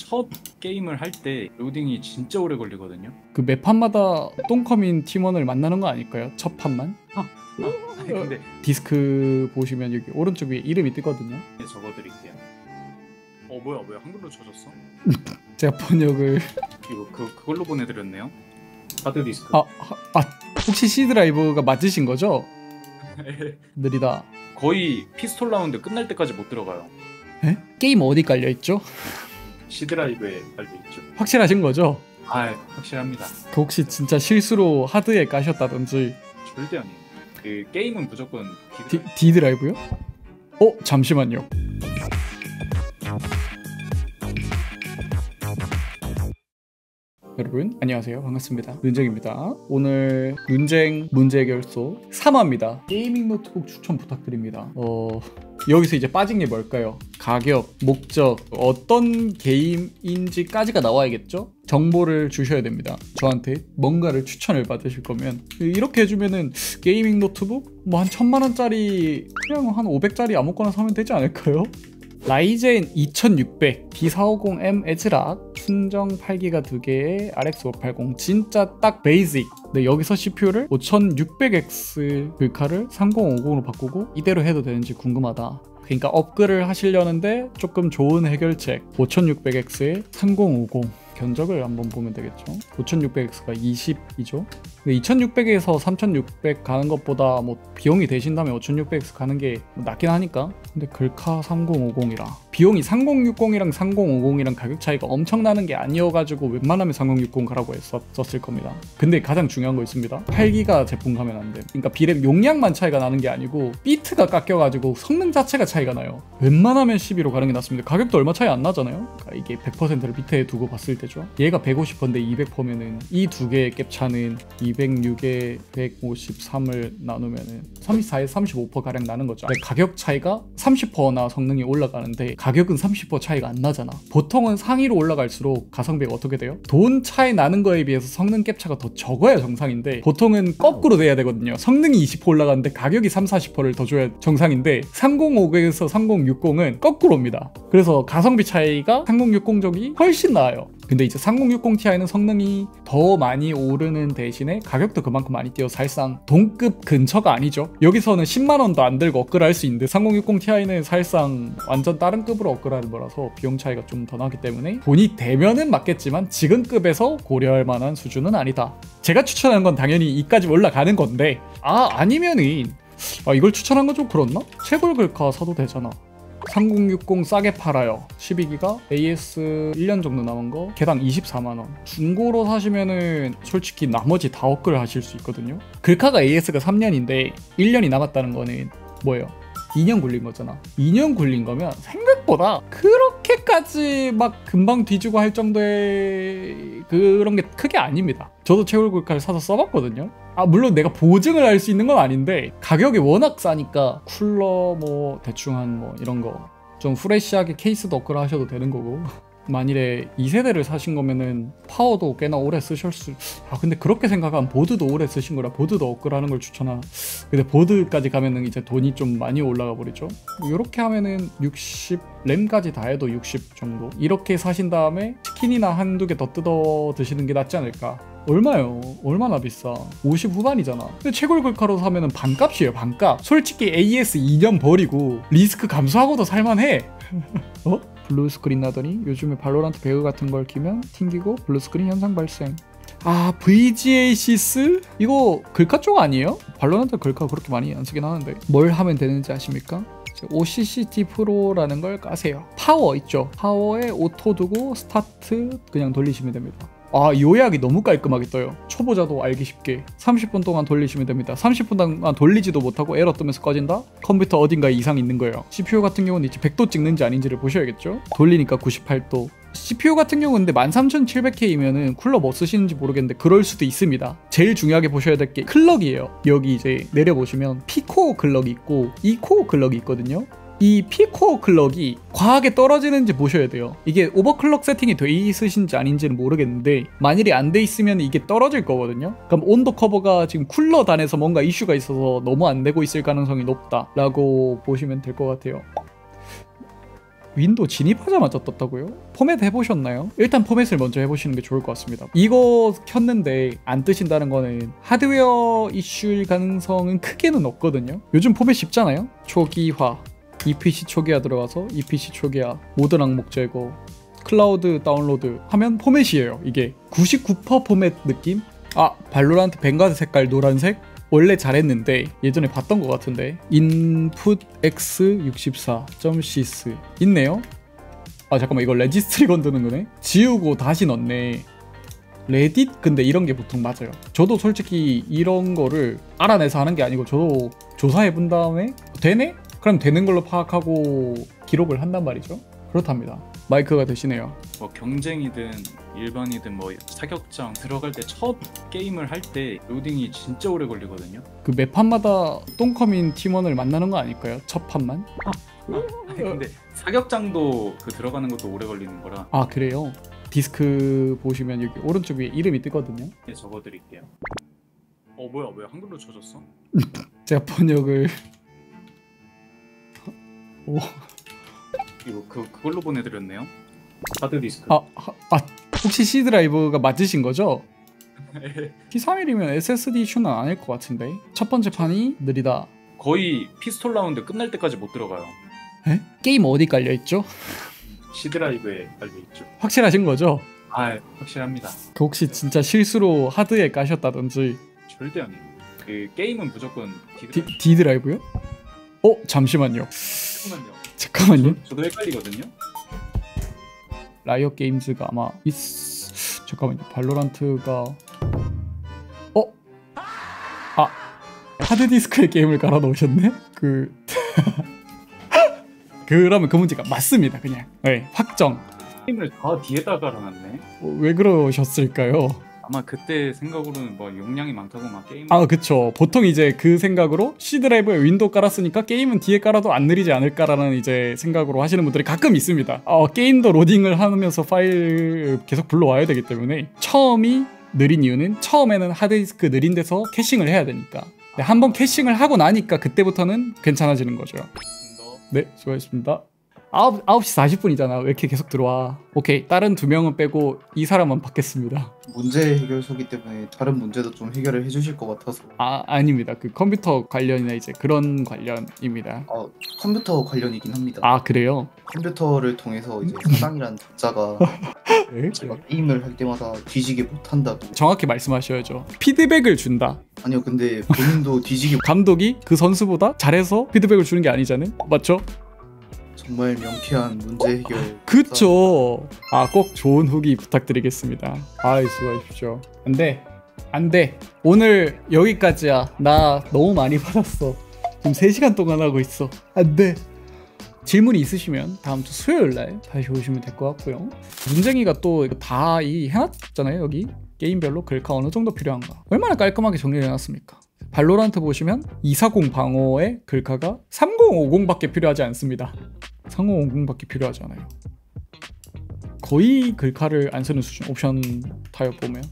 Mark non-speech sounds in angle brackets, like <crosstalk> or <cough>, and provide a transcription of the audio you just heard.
첫 게임을 할 때 로딩이 진짜 오래 걸리거든요. 그 매판마다 똥컴인 팀원을 만나는 거 아닐까요? 첫 판만? 아니, 근데 디스크 보시면 여기 오른쪽 위에 이름이 뜨거든요. 적어드릴게요. 어 뭐야 뭐야 한글로 쳐졌어? <laughs> 제가 번역을 이거 그 그걸로 보내드렸네요. 하드 디스크. 아, 아, 아 혹시 C 드라이브가 맞으신 거죠? <laughs> 느리다. 거의 피스톨 라운드 끝날 때까지 못 들어가요. 에? 게임 어디 깔려 있죠? C 드라이브에 달려 있죠. 확실하신 거죠? 아 확실합니다. 그 혹시 진짜 실수로 하드에 까셨다든지 절대 아니에요. 그 게임은 무조건 D, D드라이브. D 드라이브요? 어 잠시만요. 여러분 안녕하세요. 반갑습니다. 눈쟁입니다. 오늘 눈쟁 문제 해결소 3화입니다. gaming 노트북 추천 부탁드립니다. 어 여기서 이제 빠진 게 뭘까요? 가격 목적 어떤 게임인지까지가 나와야겠죠? 정보를 주셔야 됩니다. 저한테 뭔가를 추천을 받으실 거면. 이렇게 해주면은 gaming 노트북 뭐 한 천만 원짜리 그냥 한 500짜리 아무거나 사면 되지 않을까요 Ryzen 2600 B450M ASRock 순정 8기가 2개에 RX 580 진짜 딱 basic. 네, 여기서 CPU를 5600X 글카를 3050으로 바꾸고 이대로 해도 되는지 궁금하다. 그러니까 업글을 하시려는데 조금 좋은 해결책 5600X에 3050 견적을 한번 보면 되겠죠? 5600X가 20이죠? 2600에서 3600 가는 것보다 뭐 비용이 되신다면 5600X 가는 게 낫긴 하니까. 근데 글카 3050이라. 비용이 3060이랑 3050이랑 가격 차이가 엄청 나는 게 아니어가지고 웬만하면 3060 가라고 했었을 겁니다. 근데 가장 중요한 거 있습니다. 8기가 제품 가면 안 돼. 그러니까 비램 용량만 차이가 나는 게 아니고 비트가 깎여가지고 성능 자체가 차이가 나요. 웬만하면 12로 가는 게 낫습니다. 가격도 얼마 차이 안 나잖아요. 그러니까 이게 100%를 밑에 두고 봤을 때죠 얘가 150%인데 200%면은 이 두 개의 갭차는 206에 153을 나누면은 34에 35% 가량 나는 거죠. 가격 차이가 30%나 성능이 올라가는데 가격은 30% 차이가 안 나잖아. 보통은 상위로 올라갈수록 가성비가 어떻게 돼요? 돈 차이 나는 거에 비해서 성능 갭 차가 더 적어야 정상인데 보통은 거꾸로 돼야 되거든요. 성능이 20% 올라가는데 가격이 3, 40%를 더 줘야 정상인데 3050에서 3060은 거꾸로입니다. 그래서 가성비 차이가 3060 적이 훨씬 나아요. 근데 이제 3060 Ti는 성능이 더 많이 오르는 대신에 가격도 그만큼 많이 뛰어 사실상 동급 근처가 아니죠. 여기서는 10만 원도 안 들고 업그레이드 할 수 있는데 3060 Ti는 사실상 완전 다른 급으로 업그레이드 거라서 비용 차이가 좀 더 나기 때문에 돈이 되면은 맞겠지만 지금 급에서 고려할 만한 수준은 아니다. 제가 추천하는 건 당연히 이까지 올라가는 건데 아 아니면은 아 이걸 추천한 건 좀 그렇나? 채굴 글카 사도 되잖아. 3060 싸게 팔아요. 12기가 AS 1년 정도 남은 거 개당 24만원. 중고로 사시면은 솔직히 나머지 다 업글 하실 수 있거든요. 글카가 AS가 3년인데 1년이 남았다는 거는 뭐예요? 2년 굴린 거잖아. 2년 굴린 거면 생각보다 그렇게까지 막 금방 뒤지고 할 정도의 그런 게 크게 아닙니다. 저도 채굴 글카를 사서 써봤거든요 아 물론 내가 보증을 할 수 있는 건 아닌데 가격이 워낙 싸니까 쿨러 뭐 대충 한 뭐 이런 거좀 프레시하게 케이스도 업글 하셔도 되는 거고. <laughs> 만일에 2세대를 사신 거면은 파워도 꽤나 오래 쓰실 수... 아 근데 그렇게 생각하면 보드도 오래 쓰신 거라 보드도 업글하는 걸 추천하... 근데 보드까지 가면은 이제 돈이 좀 많이 올라가 버리죠. 이렇게 하면은 60... 램까지 다 해도 60 정도. 이렇게 사신 다음에 치킨이나 한두 개 더 뜯어 드시는 게 낫지 않을까 얼마요? 얼마나 비싸? 50 후반이잖아. 근데 채굴 글카로 사면은 반값이에요, 반값. 솔직히 AS 2년 버리고 리스크 감수하고도 살만해. <laughs> 어? blue screen 나더니 요즘에 Valorant 배그 같은 걸 키면 튕기고 blue screen 현상 발생. 아 VGA시스? 이거 글카 쪽 아니에요? Valorant 글카 그렇게 많이 안 쓰긴 하는데 뭘 하면 되는지 아십니까? OCCT Pro라는 걸 까세요. 파워 있죠? 파워에 auto 두고 스타트 그냥 돌리시면 됩니다. 아 요약이 너무 깔끔하게 떠요. 초보자도 알기 쉽게. 30분 동안 돌리시면 됩니다. 30분 동안 돌리지도 못하고 에러 뜨면서 꺼진다? 컴퓨터 어딘가에 이상 있는 거예요. CPU 같은 경우는 이제 100도 찍는지 아닌지를 보셔야겠죠? 돌리니까 98도. CPU 같은 경우는 근데 13700K면은 쿨러 뭐 쓰시는지 모르겠는데 그럴 수도 있습니다. 제일 중요하게 보셔야 될 게 clock이에요. 여기 이제 내려보시면 P코어 클럭이 있고 E코어 클럭이 있거든요 이 P코어 클럭이 과하게 떨어지는지 보셔야 돼요 이게 overclock 세팅이 돼 있으신지 아닌지는 모르겠는데 만일에 안돼 있으면 이게 떨어질 거거든요 그럼 온도 커버가 지금 쿨러 단에서 뭔가 이슈가 있어서 너무 안 되고 있을 가능성이 높다 라고 보시면 될 것 같아요 윈도 진입하자마자 떴다고요? 포맷 해보셨나요? 일단 포맷을 먼저 해보시는 게 좋을 것 같습니다. 이거 켰는데 안 뜨신다는 거는 하드웨어 이슈일 가능성은 크게는 없거든요. 요즘 포맷 쉽잖아요. 초기화, 이 PC 초기화 들어가서 이 PC 초기화, 모든 항목 제거, 클라우드 다운로드 하면 포맷이에요. 이게 99% 포맷 느낌? 아 발로란트 뱅가드 색깔 노란색? 원래 잘했는데 예전에 봤던 것 같은데 input x64.sys 있네요. 아 잠깐만 이거 레지스트리 건드는 거네. 지우고 다시 넣네. 레딧 근데 이런 게 보통 맞아요. 저도 솔직히 이런 거를 알아내서 하는 게 아니고 저도 조사해 본 다음에 되네? 그럼 되는 걸로 파악하고 기록을 한단 말이죠. 그렇답니다. 마이크가 되시네요. 뭐 경쟁이든 일반이든 뭐 사격장 들어갈 때 첫 게임을 할 때 로딩이 진짜 오래 걸리거든요. 그 매판마다 똥컴인 팀원을 만나는 거 아닐까요? 첫 판만? 아니, 근데 사격장도 그 들어가는 것도 오래 걸리는 거라 아 그래요? 디스크 보시면 여기 오른쪽 위에 이름이 뜨거든요. 예, 적어드릴게요. 어 뭐야 왜 한글로 쳐졌어? <laughs> 제가 번역을 오, 이거 그 그걸로 보내드렸네요. 하드 디스크. 아, 아, 아 혹시 C 드라이브가 맞으신 거죠? T31이면 SSD 이슈는 아닐 것 같은데 첫 번째 판이 느리다. 거의 pistol round 끝날 때까지 못 들어가요. 에? 게임 어디 깔려 있죠? C 드라이브에 달려 있죠. 확실하신 거죠? 아 확실합니다. 그 혹시 진짜 실수로 하드에 까셨다든지 절대 아니에요. 그 게임은 무조건 D D, 드라이브. D 드라이브요? 어 잠시만요. 잠깐만요. 잠깐만요. 저, 저도 헷갈리거든요. 라이엇 게임즈가 아마 있... 잠깐만요. 발로란트가 어? 아 하드 디스크에 게임을 갈아 넣으셨네? 그 <laughs> 그러면 그 문제가 맞습니다. 그냥 네, 확정. 게임을 다 뒤에다 깔아놨네. 어, 왜 그러셨을까요? 아마 그때 생각으로는 뭐 용량이 많다고 막 게임. 아 그쵸. 보통 이제 그 생각으로 C 드라이브에 윈도우 깔았으니까 게임은 뒤에 깔아도 안 느리지 않을까라는 이제 생각으로 하시는 분들이 가끔 있습니다. 어, 게임도 로딩을 하면서 파일 계속 불러와야 되기 때문에 처음이 느린 이유는 처음에는 하드디스크 느린 데서 caching을 해야 되니까. 근데 한번 caching을 하고 나니까 그때부터는 괜찮아지는 거죠. 네, 수고하셨습니다. 9, 9시 40분이잖아. 왜 이렇게 계속 들어와? 오케이, 다른 두 명은 빼고 이 사람만 받겠습니다. 문제 해결소기 때문에 다른 문제도 좀 해결을 해주실 것 같아서 아, 아닙니다. 그 컴퓨터 관련이나 이제 그런 관련입니다. 아, 컴퓨터 관련이긴 합니다. 아, 그래요? 컴퓨터를 통해서 이제 사장이라는 작자가 <laughs> 네. 제가 게임을 할 때마다 뒤지게 못한다고 정확히 말씀하셔야죠. 피드백을 준다. 아니요 근데 본인도 뒤지게 <laughs> 감독이 그 선수보다 잘해서 피드백을 주는 게 아니잖아요. 맞죠? 정말 명쾌한 문제 해결 그쵸. 아, 꼭 좋은 후기 부탁드리겠습니다. 아이, 수고하십시오. 안 돼. 안 돼. 오늘 여기까지야. 나 너무 많이 받았어. 지금 3시간 동안 하고 있어. 안 돼. 질문이 있으시면 다음 주 수요일 날 다시 오시면 될 것 같고요. 문쟁이가 또 다 이 해놨잖아요, 여기. 게임별로 글카 어느 정도 필요한가. 얼마나 깔끔하게 정리를 해놨습니까? 발로란트 보시면 240 방어의 글카가 3050밖에 필요하지 않습니다. 3050밖에 필요하지 않아요. 거의 글카를 안 쓰는 수준 옵션 타협 보면